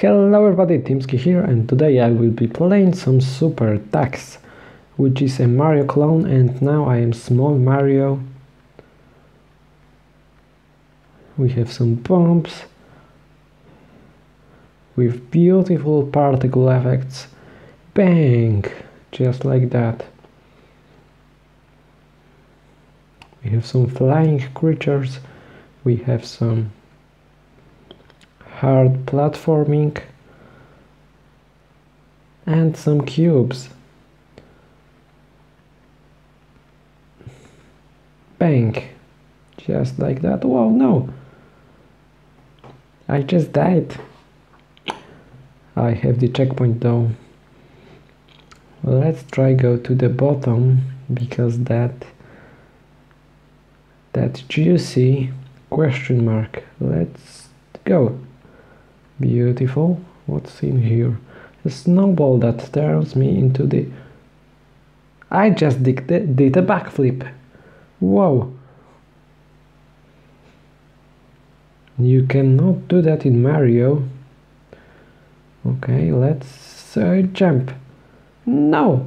Hello everybody, Tymski here and today I will be playing some Super Tux which is a Mario clone and now I am Small Mario. We have some bombs with beautiful particle effects. Bang! Just like that. We have some flying creatures. We have some hard platforming and some cubes. Bang! Just like that. Whoa, no! I just died. I have the checkpoint though. Let's try go to the bottom because that that juicy question mark. Let's go. Beautiful. What's in here? A snowball that turns me into the... I just did, did a backflip. Whoa. You cannot do that in Mario. Okay, let's uh, jump. No!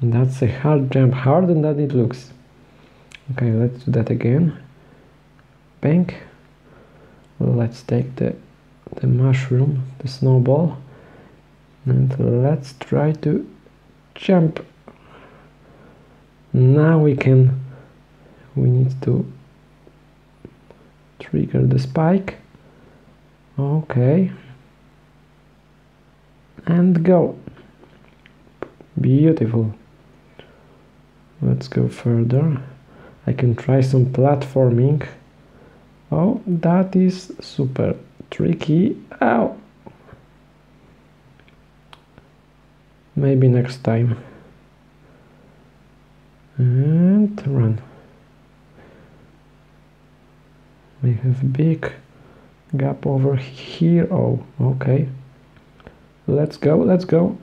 That's a hard jump, harder than it looks. Okay, let's do that again. Bank. Let's take the the mushroom, the snowball, and let's try to jump. Now we can, we need to trigger the spike. Okay. And go. Beautiful. Let's go further. I can try some platforming. Oh, that is super tricky. Ow! Maybe next time. And run. We have big gap over here. Oh, okay. Let's go, let's go.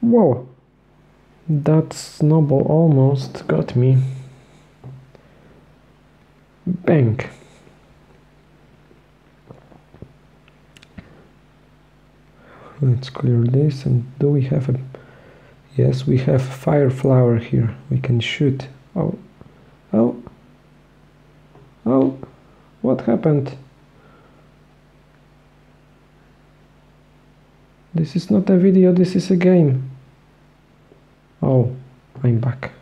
Whoa! That snowball almost got me. Bank. Let's clear this and do we have a... Yes, we have fire flower here. We can shoot. Oh. Oh. Oh. What happened? This is not a video, this is a game. Oh, I'm back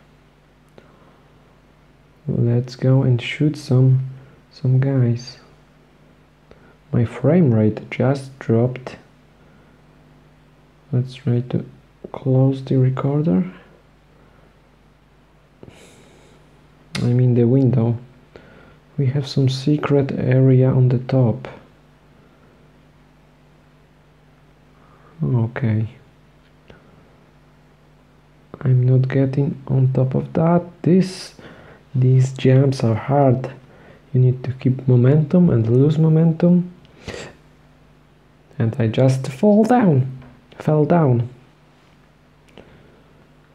let's go and shoot some some guys. My frame rate just dropped. Let's try to close the recorder. I mean the window. We have some secret area on the top. Okay. I'm not getting on top of that. This these jumps are hard. You need to keep momentum and lose momentum. And I just fall down fell down.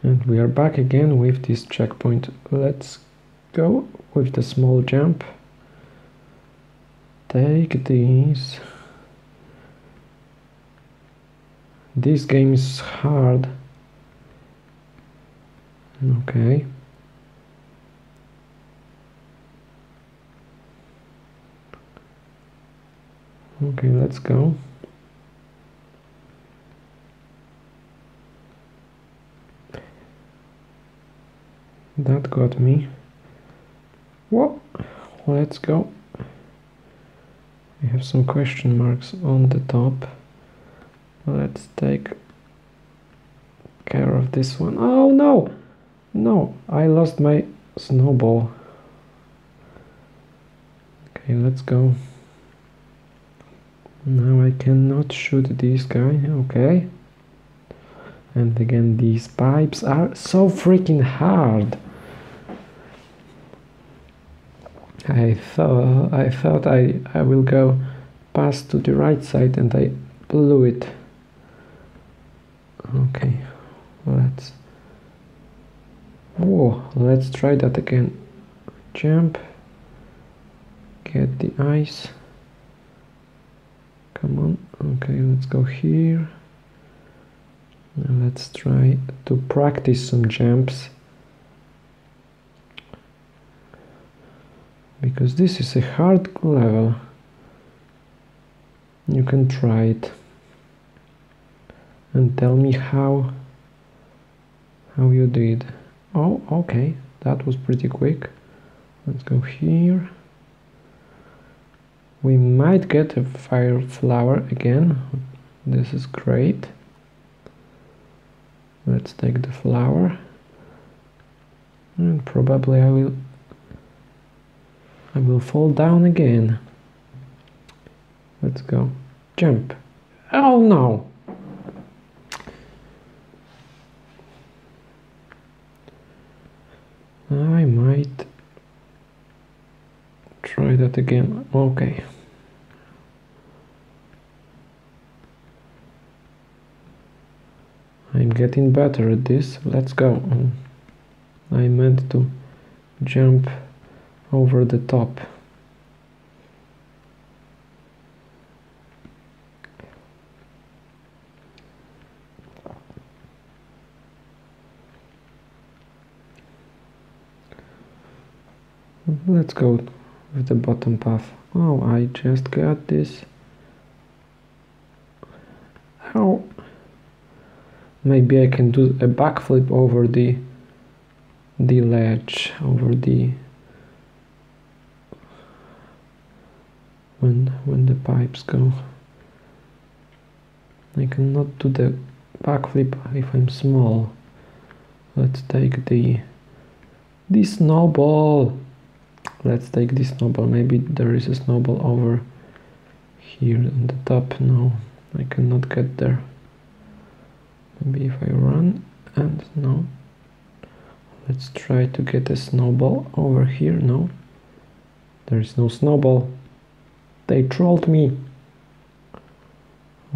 And we are back again with this checkpoint. Let's go with the small jump. Take these this game is hard. Okay okay let's go. That got me. What let's go. We have some question marks on the top. Let's take care of this one. Oh no! No I lost my snowball. Okay let's go now I cannot shoot this guy, okay. And again, these pipes are so freaking hard. I thought I thought I, I will go past to the right side and I blew it. Okay, let's Whoa, let's try that again. Jump. get the ice come on. Okay let's go here. Now let's try to practice some jumps. Because this is a hard level. You can try it. And tell me how how you did. Oh okay. That was pretty quick. Let's go here we might get a fire flower again. This is great. Let's take the flower. And probably I will I will fall down again. Let's go. Jump. Oh no I might try that again. Okay. I'm getting better at this. Let's go. I meant to jump over the top. Let's go with the bottom path. Oh I just got this. How? Maybe I can do a backflip over the the ledge over the when when the pipes go. I cannot do the backflip if I'm small. Let's take the the snowball let's take this snowball. Maybe there is a snowball over here on the top. No I cannot get there. Maybe if I run and no. Let's try to get a snowball over here. No there is no snowball. They trolled me.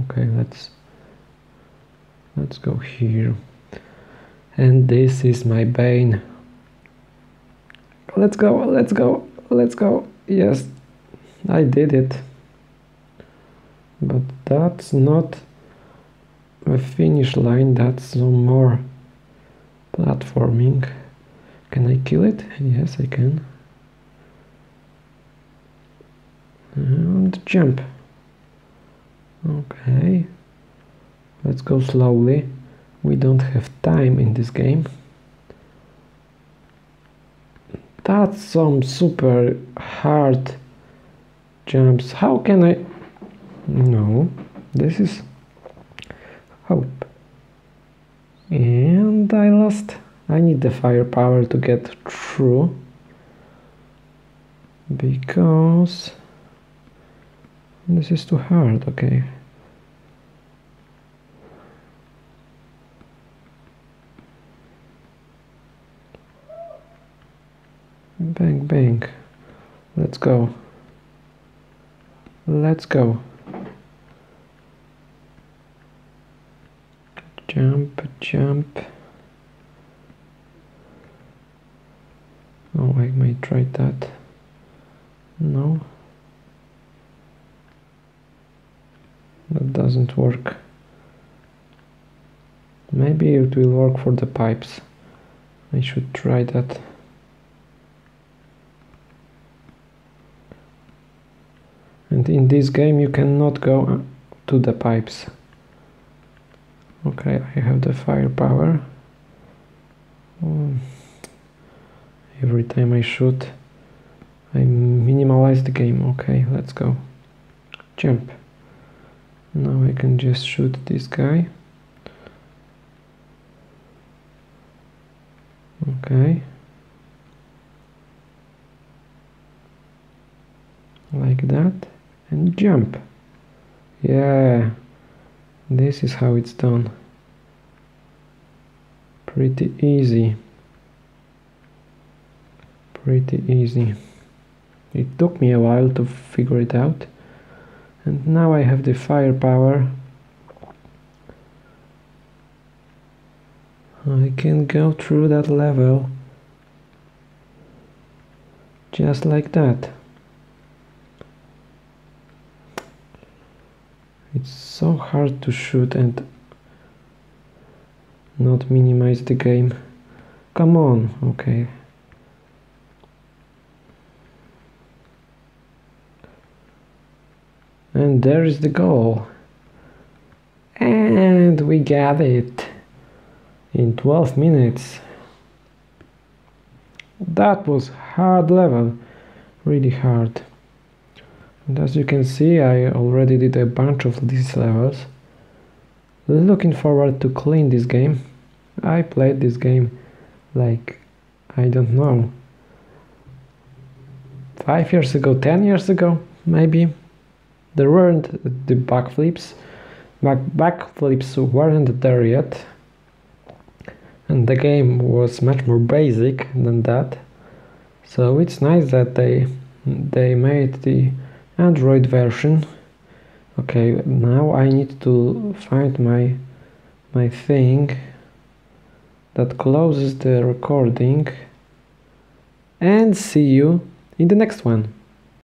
Okay let's let's go here. And this is my bane let's go let's go let's go. Yes I did it. But that's not a finish line that's some more platforming. Can I kill it? Yes I can. And jump. Okay. Let's go slowly. We don't have time in this game that's some super hard jumps. How can I no this is hope. And I lost. I need the firepower to get through. Because this is too hard okay Bang, bang. Let's go. Let's go. Jump, jump. Oh, I might try that. No. That doesn't work. Maybe it will work for the pipes. I should try that. And in this game you cannot go to the pipes. Okay I have the firepower. Um, every time I shoot I minimize the game. Okay let's go. Jump. Now I can just shoot this guy. Okay. Like that and jump. Yeah this is how it's done. Pretty easy. Pretty easy. It took me a while to figure it out and now I have the firepower. I can go through that level just like that It's so hard to shoot and not minimize the game. Come on, okay. And there is the goal. And we got it in 12 minutes. That was hard level, really hard. And as you can see, I already did a bunch of these levels. Looking forward to clean this game. I played this game like, I don't know, 5 years ago, 10 years ago, maybe. There weren't the backflips. Back backflips weren't there yet. And the game was much more basic than that. So it's nice that they they made the Android version. Okay, now I need to find my my thing that closes the recording and see you in the next one.